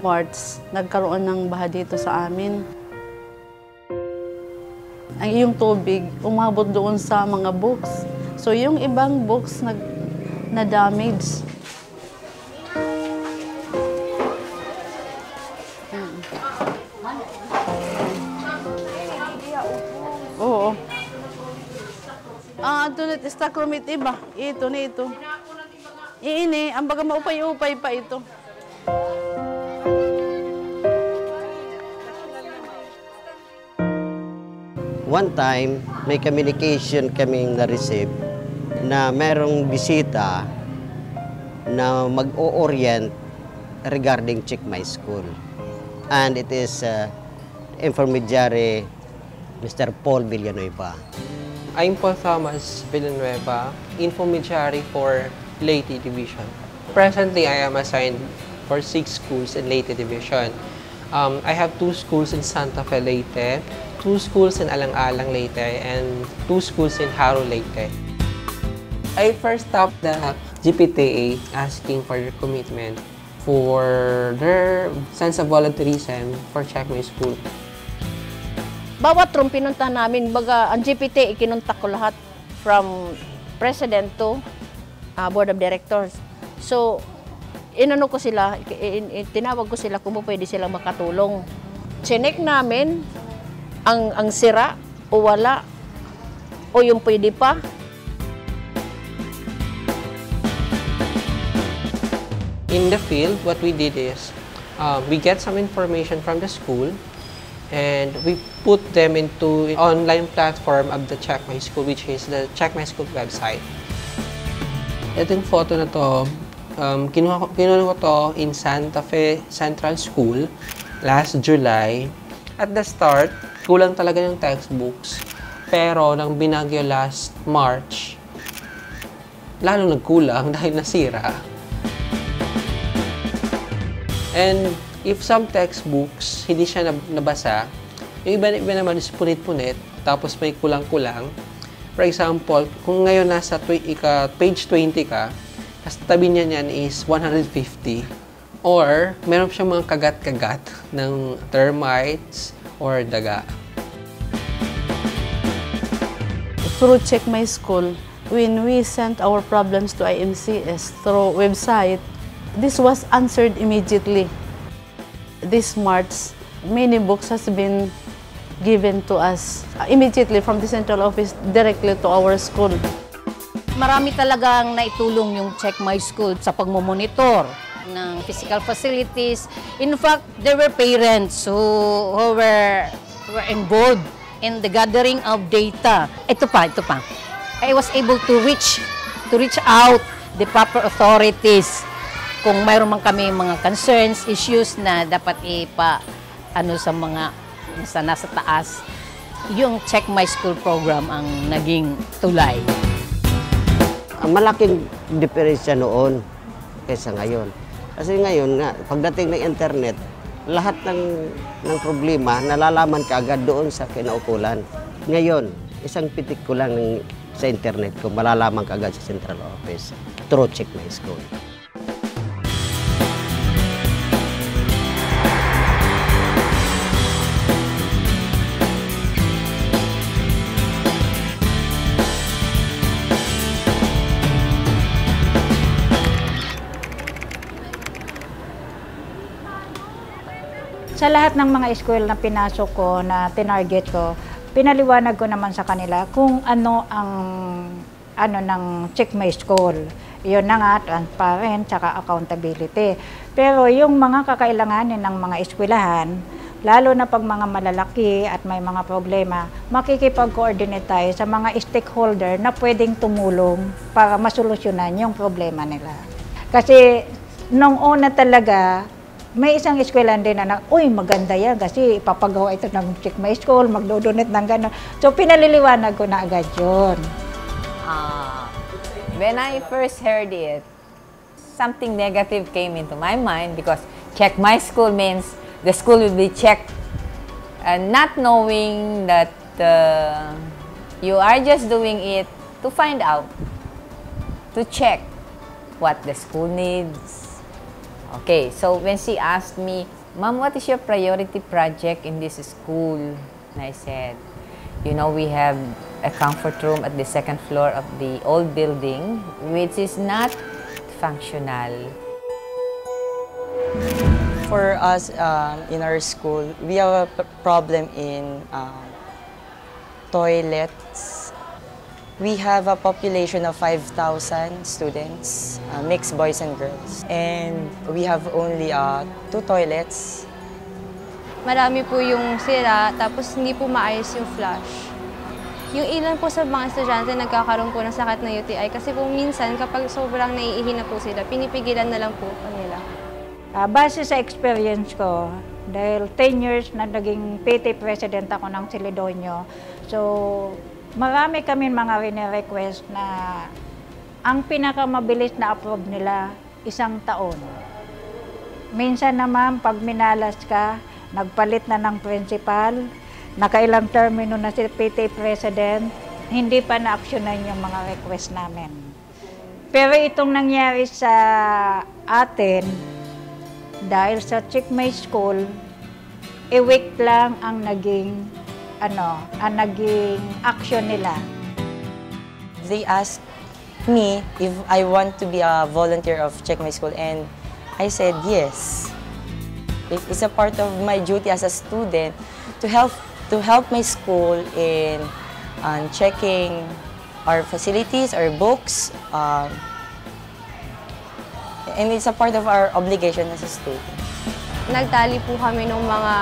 March, nagkaroon ng baha dito sa amin. Ang yung tubig, umabot doon sa mga books. So yung ibang books nag, na damage. Oo. Ah, ito na, iba. Ito na ito. Iini, ang baga maupay-upay pa ito. One time, may communication kaming na-receive na merong bisita na mag-o-orient regarding Check My School. And it is uh, intermediary Mr. Paul Villanueva. I'm Paul Thomas Villanueva, intermediary for Leyte Division. Presently, I am assigned for six schools in Leyte Division. Um, I have two schools in Santa Fe, Leyte, two schools in Alang-Alang, Leyte, and two schools in Haro, Leyte. I first stopped the GPTA asking for their commitment for their sense of volunteerism for Check School. Bawat room pinunta namin, baga ang GPT ikinunta ko lahat from president to uh, board of directors. So, inano ko sila, in, in, tinawag ko sila kung pwede sila makatulong. Chinek namin ang, ang sira o wala o yung pwede pa. In the field, what we did is uh, we get some information from the school and we put them into online platform of the Check My School, which is the Check My School website. Itong photo na to, um, kinuha, kinuha ko to in Santa Fe Central School last July. At the start, kulang talaga yung textbooks. Pero nang binagyo last March, lalo nagkulang dahil nasira. And if some textbooks hindi siya nabasa, yung iba, iba naman is punit-punit, tapos may kulang-kulang. For example, kung ngayon nasa ika, page 20 ka, tapos tabi niya niyan is 150. Or, meron siyang mga kagat-kagat ng termites or daga. Through Check My School, when we sent our problems to IMCS through website, this was answered immediately. This March, many books has been given to us immediately from the central office directly to our school. Marami talagang naitulong yung Check My School sa pagmomonitor ng physical facilities. In fact, there were parents who, who were, were involved in the gathering of data. Ito pa, ito pa. I was able to reach to reach out the proper authorities kung mayroon man kami mga concerns, issues na dapat ipa ano sa mga sa nasa taas, yung Check My School program ang naging tulay. Ang malaking diferensya noon kaysa ngayon. Kasi ngayon nga, pagdating ng internet, lahat ng, ng problema nalalaman ka agad doon sa kinaukulan. Ngayon, isang pitik ko lang ng, sa internet ko, malalaman ka agad sa central office through Check My School. Sa lahat ng mga school na pinasok ko, na tinarget ko, pinaliwanag ko naman sa kanila kung ano ang ano ng check my school. Yun na nga, transparent, tsaka accountability. Pero yung mga kakailanganin ng mga eskwelahan, lalo na pag mga malalaki at may mga problema, makikipag-coordinate tayo sa mga stakeholder na pwedeng tumulong para masolusyonan yung problema nila. Kasi nung una talaga, may isang eskwelahan din na, uy, maganda yan kasi ipapagawa ito ng check my school, magdodonate ng gano'n. So, pinaliliwanag ko na agad yun. Uh, when I first heard it, something negative came into my mind because check my school means the school will be checked and not knowing that uh, you are just doing it to find out, to check what the school needs, Okay, so when she asked me, Mom, what is your priority project in this school? And I said, you know, we have a comfort room at the second floor of the old building, which is not functional. For us um, in our school, we have a problem in um, toilets. We have a population of 5,000 students, uh, mixed boys and girls. And we have only uh, two toilets. marami po yung sira, tapos hindi po maayos yung flush. Yung ilan po sa mga estudyante nagkakaroon po ng sakit na UTI kasi po minsan kapag sobrang naiihi na po sila, pinipigilan na lang po kanila. Ah, base sa experience ko, dahil 10 years na naging PT president ako ng Siledonyo, so marami kami mga rene-request na ang pinakamabilis na approve nila, isang taon. Minsan naman, pag minalas ka, nagpalit na ng principal, nakailang termino na si PT president, hindi pa na-actionan yung mga request namin. Pero itong nangyari sa atin, dahil sa Chick May School, a week lang ang naging ano, ang naging action nila. They asked me if I want to be a volunteer of Check My School and I said yes. It- It's a part of my duty as a student to help to help my school in um, checking our facilities, our books, um, and it's a part of our obligation as a student. Nagtali po kami ng mga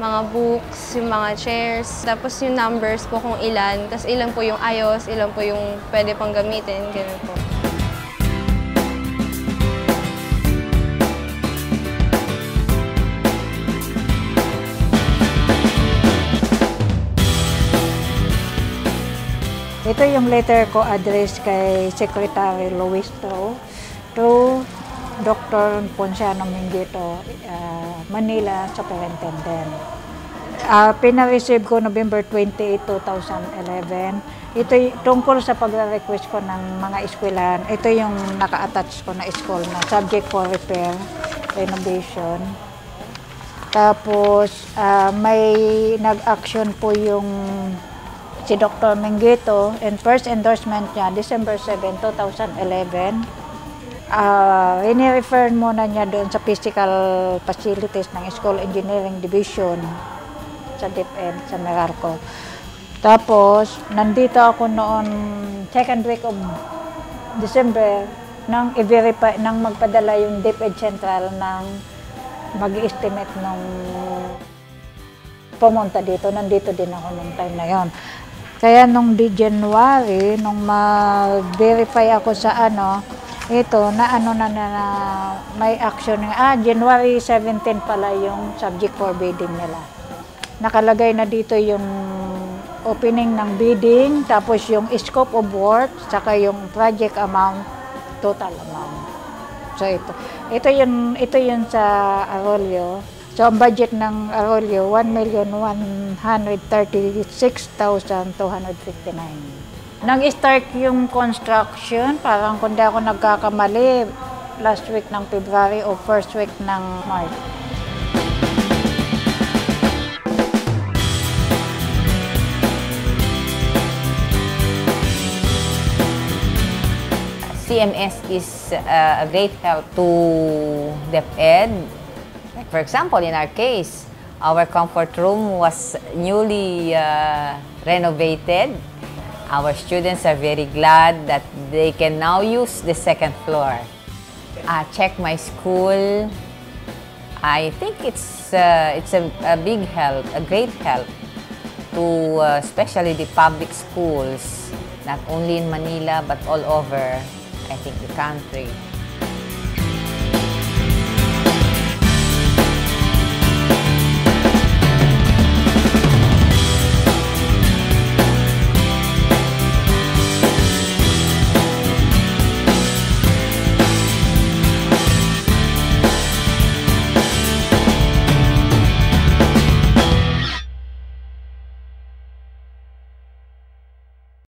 mga books, yung mga chairs, tapos yung numbers po kung ilan, tapos ilan po yung ayos, ilan po yung pwede pang gamitin, ganun po. Ito yung letter ko address kay Secretary Luis Tro. To Dr. Ponciano Mingito, uh, Manila Superintendent. Uh, pina-receive ko November 28, 2011. Ito tungkol sa pagre-request ko ng mga eskwelahan. Ito yung naka-attach ko na school na subject for repair, renovation. Tapos ah, may nag-action po yung si Dr. Mengito and first endorsement niya December 7, 2011. Ah, ini-refer muna niya doon sa physical facilities ng School Engineering Division sa DepEd, sa Meralco. Tapos, nandito ako noon second week of December nang i-verify, nang magpadala yung DepEd Central ng mag-estimate nung pumunta dito. Nandito din ako nung time na yon. Kaya nung di January, nung mag-verify ako sa ano, ito, na ano na, na, na may action. Ah, January 17 pala yung subject for bidding nila. Nakalagay na dito yung opening ng bidding, tapos yung scope of work, saka yung project amount, total amount. So ito, ito yun, ito yun sa Arroyo. So ang budget ng Arroyo, 1,136,259. Nag-start yung construction, parang kung di ako nagkakamali, last week ng February o first week ng March. CMS is uh, a great help to DepEd. Like for example, in our case, our comfort room was newly uh, renovated. Our students are very glad that they can now use the second floor. Uh, check my school. I think it's uh, it's a, a big help, a great help to uh, especially the public schools, not only in Manila but all over, I think, the country.